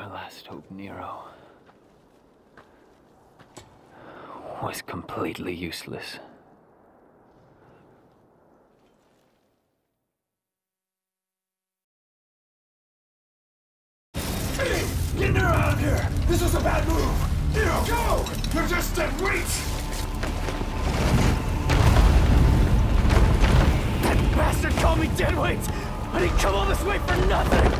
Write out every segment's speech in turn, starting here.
Our last hope, Nero, was completely useless. Hey! Get Nero out of here! This was a bad move! Nero, go! You're just dead weight! That bastard called me deadweight! I didn't come all this way for nothing!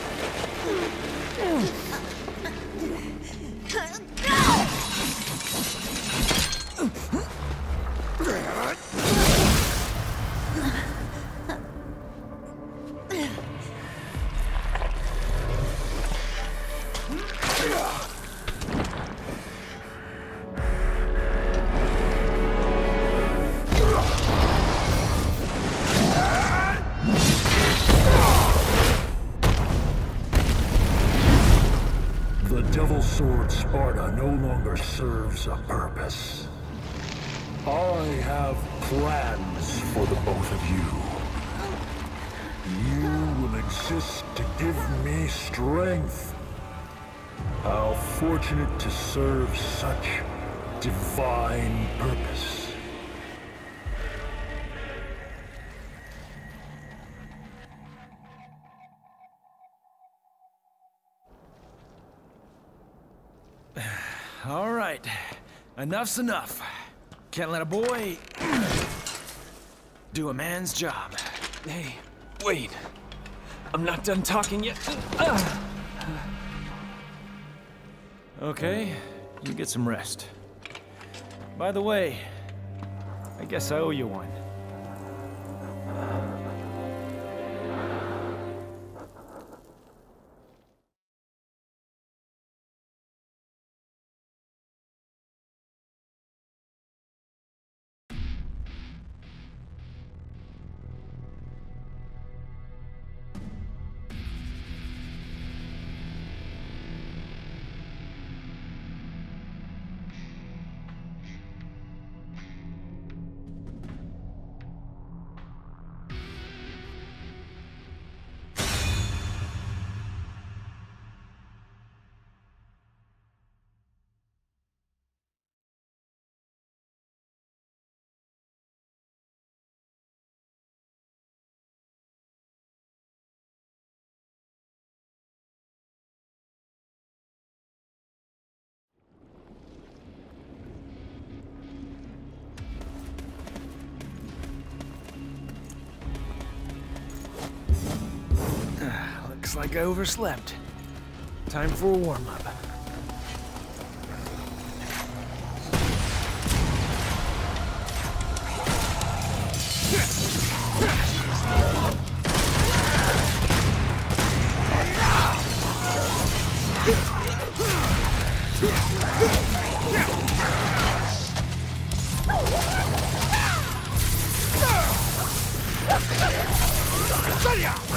serves a purpose. I have plans for the both of you. You will exist to give me strength. How fortunate to serve such divine purpose. Right. Enough's enough. Can't let a boy do a man's job. Hey, wait. I'm not done talking yet. Okay, you get some rest. By the way, I guess I owe you one. Looks like I overslept. Time for a warm-up. Rev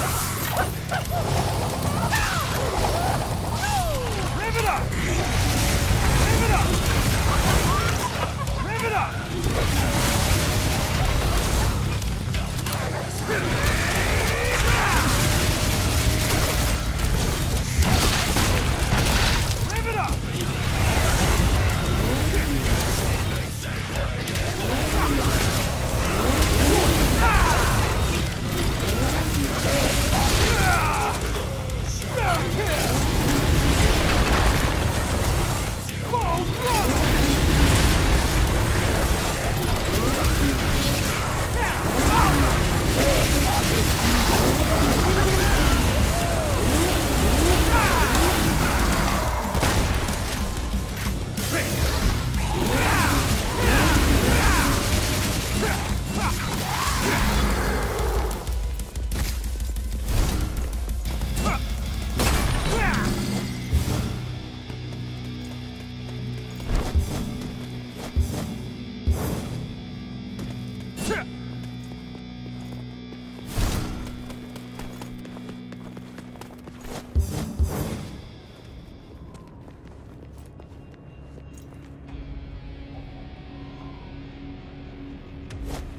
It up!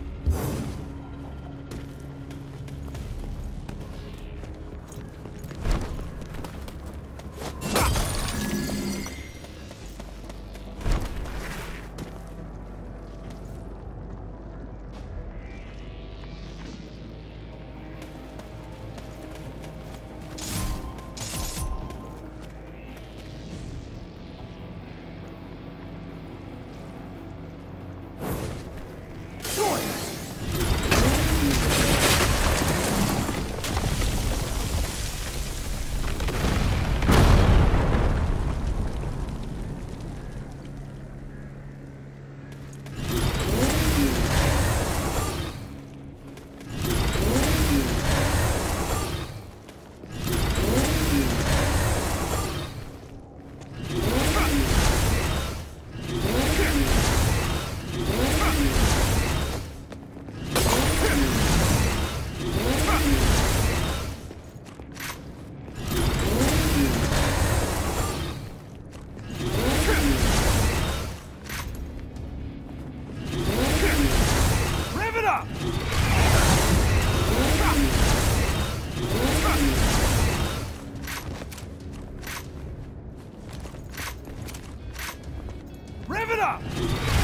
Rev it up!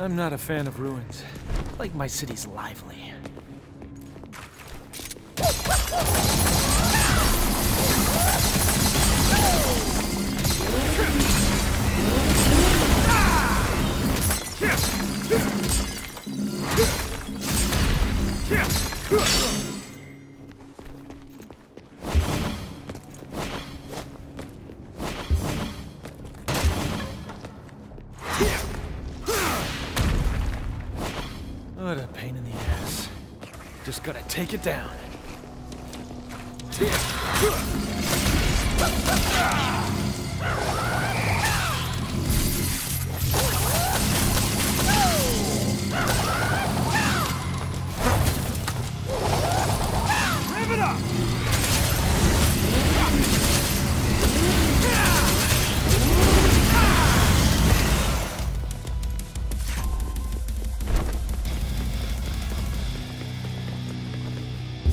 I'm not a fan of ruins. Like my city's lively. Take it down.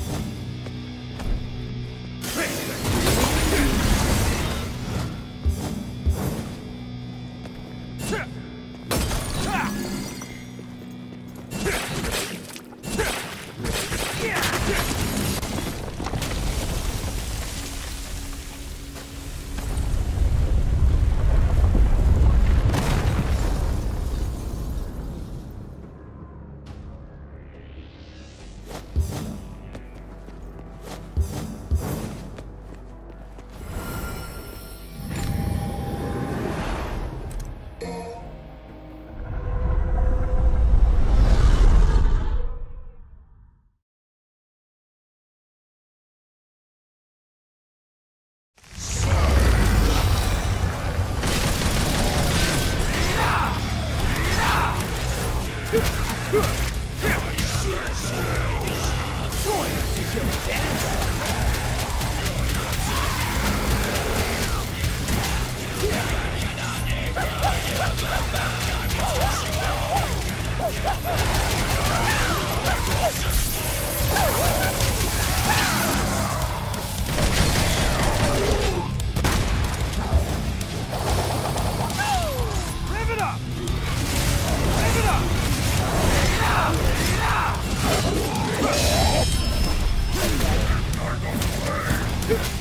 you Live it up! Yeah.